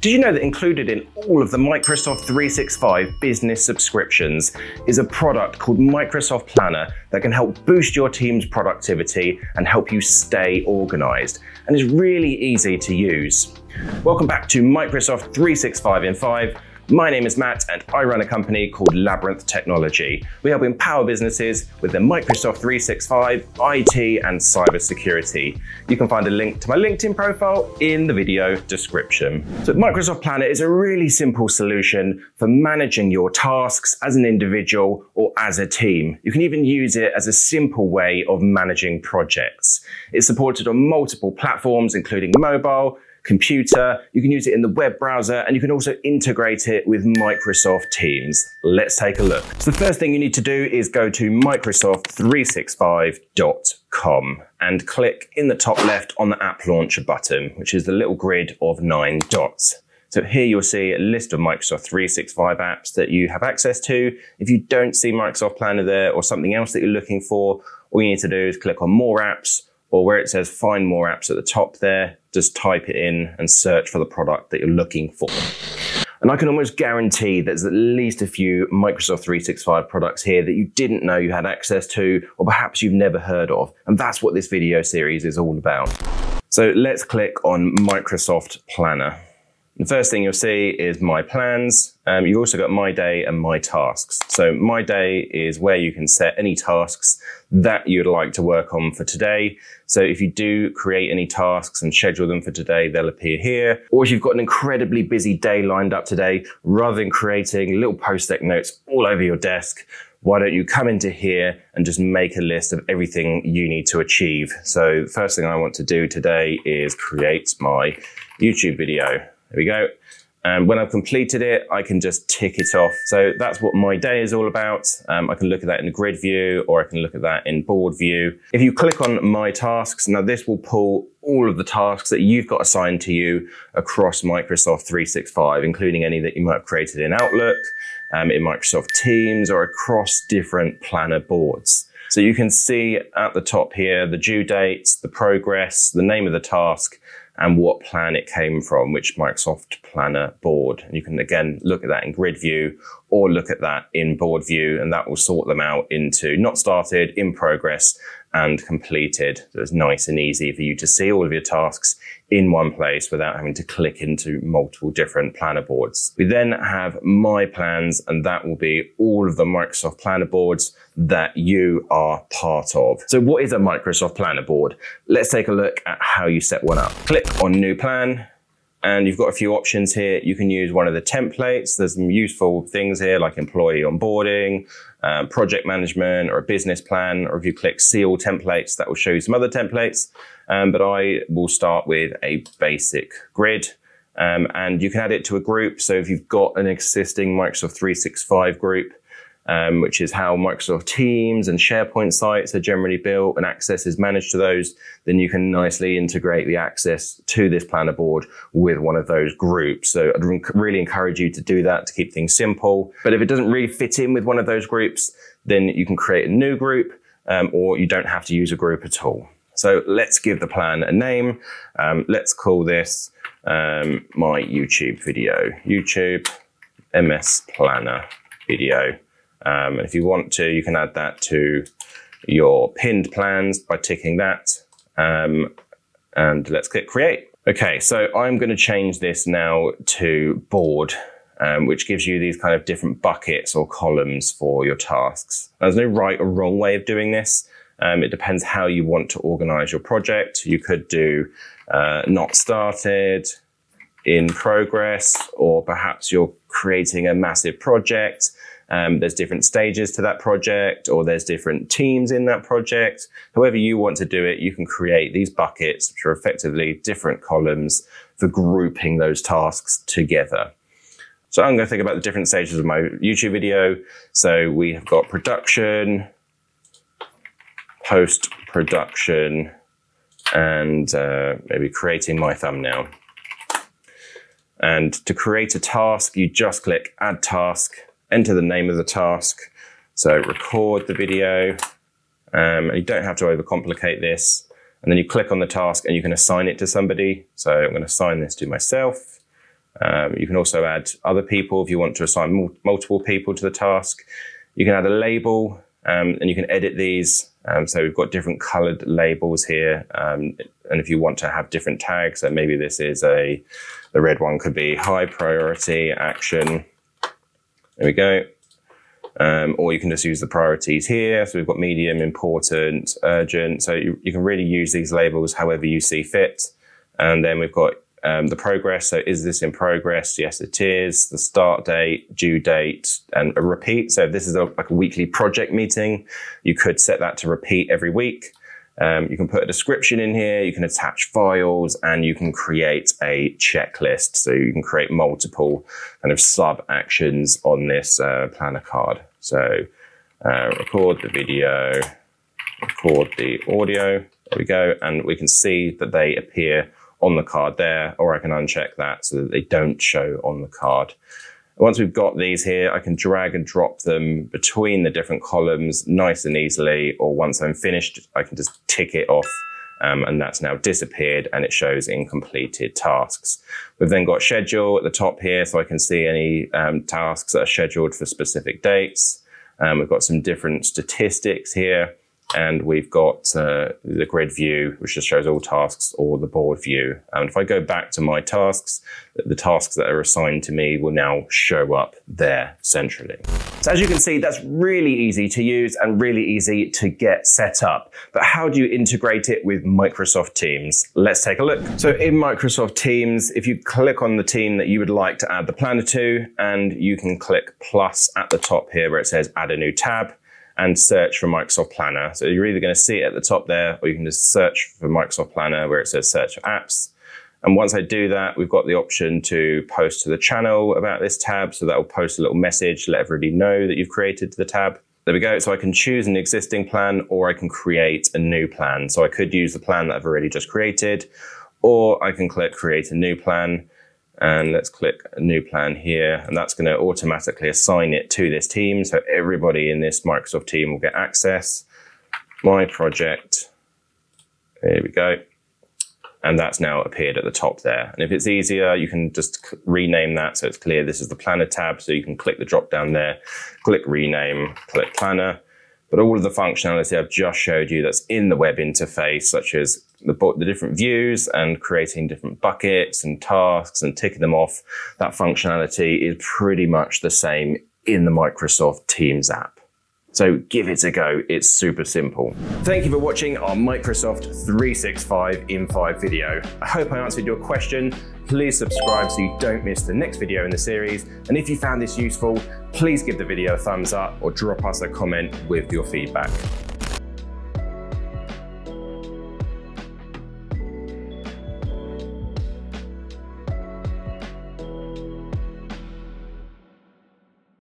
Did you know that included in all of the Microsoft 365 business subscriptions is a product called Microsoft Planner that can help boost your team's productivity and help you stay organized and is really easy to use. Welcome back to Microsoft 365 in 5 my name is Matt and I run a company called Labyrinth Technology. We help empower businesses with their Microsoft 365, IT and cybersecurity. You can find a link to my LinkedIn profile in the video description. So Microsoft Planner is a really simple solution for managing your tasks as an individual or as a team. You can even use it as a simple way of managing projects. It's supported on multiple platforms including mobile, computer, you can use it in the web browser, and you can also integrate it with Microsoft Teams. Let's take a look. So the first thing you need to do is go to Microsoft365.com and click in the top left on the app launcher button, which is the little grid of nine dots. So here you'll see a list of Microsoft 365 apps that you have access to. If you don't see Microsoft Planner there or something else that you're looking for, all you need to do is click on more apps or where it says find more apps at the top there, just type it in and search for the product that you're looking for. And I can almost guarantee there's at least a few Microsoft 365 products here that you didn't know you had access to, or perhaps you've never heard of. And that's what this video series is all about. So let's click on Microsoft Planner. The first thing you'll see is My Plans. Um, you've also got My Day and My Tasks. So My Day is where you can set any tasks that you'd like to work on for today. So if you do create any tasks and schedule them for today, they'll appear here. Or if you've got an incredibly busy day lined up today, rather than creating little post-it notes all over your desk, why don't you come into here and just make a list of everything you need to achieve? So the first thing I want to do today is create my YouTube video. There we go. And when I've completed it, I can just tick it off. So that's what my day is all about. Um, I can look at that in grid view or I can look at that in board view. If you click on my tasks, now this will pull all of the tasks that you've got assigned to you across Microsoft 365, including any that you might have created in Outlook, um, in Microsoft Teams or across different planner boards. So you can see at the top here, the due dates, the progress, the name of the task, and what plan it came from, which Microsoft Planner board. And you can again look at that in grid view or look at that in board view and that will sort them out into not started, in progress and completed. So it's nice and easy for you to see all of your tasks in one place without having to click into multiple different planner boards. We then have my plans and that will be all of the Microsoft planner boards that you are part of. So what is a Microsoft planner board? Let's take a look at how you set one up. Click on new plan and you've got a few options here. You can use one of the templates. There's some useful things here like employee onboarding, um, project management, or a business plan. Or if you click see all templates, that will show you some other templates. Um, but I will start with a basic grid. Um, and you can add it to a group. So if you've got an existing Microsoft 365 group, um, which is how Microsoft Teams and SharePoint sites are generally built and access is managed to those, then you can nicely integrate the access to this planner board with one of those groups. So I'd really encourage you to do that to keep things simple. But if it doesn't really fit in with one of those groups, then you can create a new group um, or you don't have to use a group at all. So let's give the plan a name. Um, let's call this um, my YouTube video, YouTube MS Planner video. Um, and if you want to, you can add that to your pinned plans by ticking that. Um, and let's click create. Okay, so I'm going to change this now to board, um, which gives you these kind of different buckets or columns for your tasks. There's no right or wrong way of doing this. Um, it depends how you want to organize your project. You could do uh, not started, in progress, or perhaps you're creating a massive project um, there's different stages to that project or there's different teams in that project. However you want to do it, you can create these buckets, which are effectively different columns for grouping those tasks together. So I'm going to think about the different stages of my YouTube video. So we have got production, post-production, and uh, maybe creating my thumbnail. And to create a task, you just click add task enter the name of the task. So record the video. Um, you don't have to overcomplicate this. And then you click on the task and you can assign it to somebody. So I'm going to assign this to myself. Um, you can also add other people if you want to assign mul multiple people to the task. You can add a label um, and you can edit these. Um, so we've got different colored labels here. Um, and if you want to have different tags, so maybe this is a, the red one could be high priority action. There we go. Um, or you can just use the priorities here. So we've got medium, important, urgent. So you, you can really use these labels however you see fit. And then we've got um, the progress. So is this in progress? Yes, it is. The start date, due date, and a repeat. So if this is a, like a weekly project meeting, you could set that to repeat every week. Um, you can put a description in here, you can attach files, and you can create a checklist. So you can create multiple kind of sub actions on this uh, planner card. So uh, record the video, record the audio. There we go. And we can see that they appear on the card there, or I can uncheck that so that they don't show on the card. Once we've got these here, I can drag and drop them between the different columns nice and easily, or once I'm finished, I can just tick it off um, and that's now disappeared and it shows incompleted tasks. We've then got schedule at the top here so I can see any um, tasks that are scheduled for specific dates. Um, we've got some different statistics here and we've got uh, the grid view, which just shows all tasks, or the board view. And if I go back to my tasks, the tasks that are assigned to me will now show up there centrally. So as you can see, that's really easy to use and really easy to get set up. But how do you integrate it with Microsoft Teams? Let's take a look. So in Microsoft Teams, if you click on the team that you would like to add the planner to, and you can click plus at the top here where it says add a new tab, and search for Microsoft Planner. So you're either going to see it at the top there, or you can just search for Microsoft Planner where it says search for apps. And once I do that, we've got the option to post to the channel about this tab. So that will post a little message, let everybody know that you've created the tab. There we go. So I can choose an existing plan or I can create a new plan. So I could use the plan that I've already just created, or I can click create a new plan. And let's click new plan here. And that's going to automatically assign it to this team. So everybody in this Microsoft team will get access. My project. There we go. And that's now appeared at the top there. And if it's easier, you can just rename that so it's clear this is the planner tab. So you can click the drop down there, click rename, click planner. But all of the functionality I've just showed you that's in the web interface, such as the, the different views and creating different buckets and tasks and ticking them off, that functionality is pretty much the same in the Microsoft Teams app. So give it a go, it's super simple. Thank you for watching our Microsoft 365 in 5 video. I hope I answered your question. Please subscribe so you don't miss the next video in the series. And if you found this useful, please give the video a thumbs up or drop us a comment with your feedback.